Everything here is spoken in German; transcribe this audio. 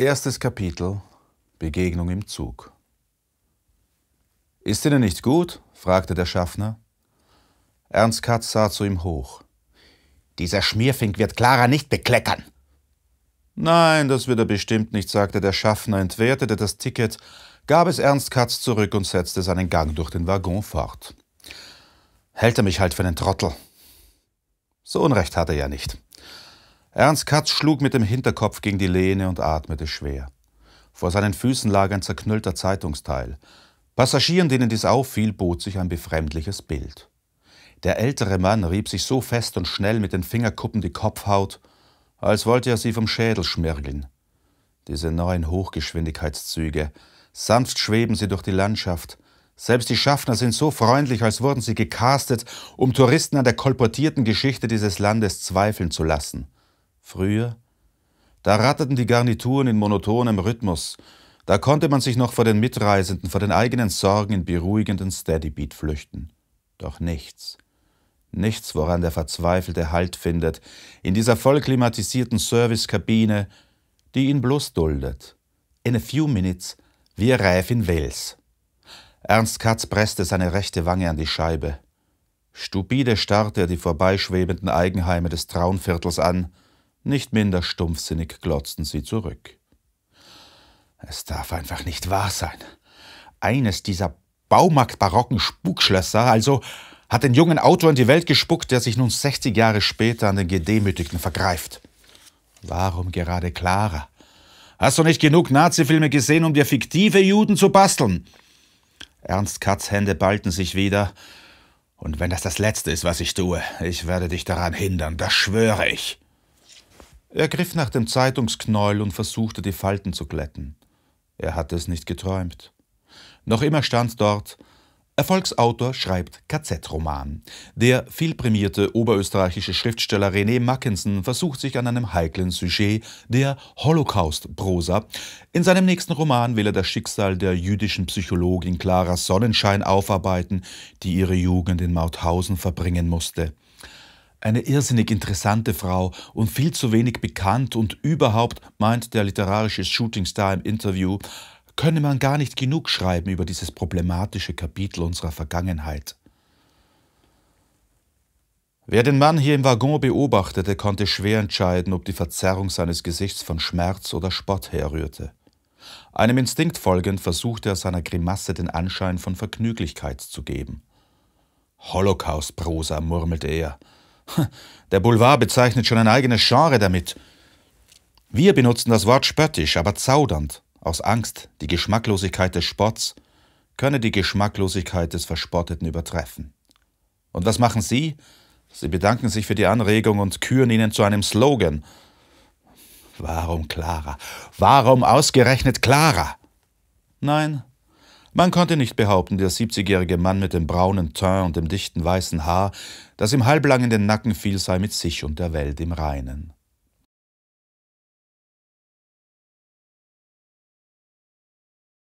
Erstes Kapitel Begegnung im Zug. Ist Ihnen nicht gut? fragte der Schaffner. Ernst Katz sah zu ihm hoch. Dieser Schmierfink wird Clara nicht bekleckern. Nein, das wird er bestimmt nicht, sagte der Schaffner, entwertete das Ticket, gab es Ernst Katz zurück und setzte seinen Gang durch den Waggon fort. Hält er mich halt für einen Trottel. So Unrecht hat er ja nicht. Ernst Katz schlug mit dem Hinterkopf gegen die Lehne und atmete schwer. Vor seinen Füßen lag ein zerknüllter Zeitungsteil. Passagieren, denen dies auffiel, bot sich ein befremdliches Bild. Der ältere Mann rieb sich so fest und schnell mit den Fingerkuppen die Kopfhaut, als wollte er sie vom Schädel schmirgeln. Diese neuen Hochgeschwindigkeitszüge, sanft schweben sie durch die Landschaft. Selbst die Schaffner sind so freundlich, als wurden sie gecastet, um Touristen an der kolportierten Geschichte dieses Landes zweifeln zu lassen. Früher, da ratterten die Garnituren in monotonem Rhythmus, da konnte man sich noch vor den Mitreisenden, vor den eigenen Sorgen in beruhigenden Steadybeat flüchten. Doch nichts. Nichts, woran der Verzweifelte Halt findet, in dieser vollklimatisierten Servicekabine, die ihn bloß duldet. In a few minutes, wie reif in Wales. Ernst Katz presste seine rechte Wange an die Scheibe. Stupide starrte er die vorbeischwebenden Eigenheime des Traunviertels an, nicht minder stumpfsinnig glotzten sie zurück. Es darf einfach nicht wahr sein. Eines dieser Baumarktbarocken Spukschlösser, also hat den jungen Autor in die Welt gespuckt, der sich nun 60 Jahre später an den Gedemütigten vergreift. Warum gerade Clara? Hast du nicht genug Nazifilme gesehen, um dir fiktive Juden zu basteln? Ernst Katz Hände ballten sich wieder. Und wenn das das Letzte ist, was ich tue, ich werde dich daran hindern, das schwöre ich. Er griff nach dem Zeitungsknäuel und versuchte, die Falten zu glätten. Er hatte es nicht geträumt. Noch immer stand dort Erfolgsautor schreibt KZ-Roman. Der vielprämierte oberösterreichische Schriftsteller René Mackensen versucht sich an einem heiklen Sujet, der Holocaust-Prosa. In seinem nächsten Roman will er das Schicksal der jüdischen Psychologin Clara Sonnenschein aufarbeiten, die ihre Jugend in Mauthausen verbringen musste. Eine irrsinnig interessante Frau und viel zu wenig bekannt und überhaupt, meint der literarische Shootingstar im Interview, könne man gar nicht genug schreiben über dieses problematische Kapitel unserer Vergangenheit. Wer den Mann hier im Waggon beobachtete, konnte schwer entscheiden, ob die Verzerrung seines Gesichts von Schmerz oder Spott herrührte. Einem Instinkt folgend versuchte er seiner Grimasse den Anschein von Vergnüglichkeit zu geben. Holocaust-Prosa, murmelte er. Der Boulevard bezeichnet schon ein eigenes Genre damit. Wir benutzen das Wort spöttisch, aber zaudernd. Aus Angst, die Geschmacklosigkeit des Spotts könne die Geschmacklosigkeit des Verspotteten übertreffen. Und was machen Sie? Sie bedanken sich für die Anregung und küren ihnen zu einem Slogan. Warum Clara? Warum ausgerechnet Clara? Nein, man konnte nicht behaupten, der 70-jährige Mann mit dem braunen Teint und dem dichten weißen Haar, das ihm halblang in den Nacken fiel, sei mit sich und der Welt im Reinen.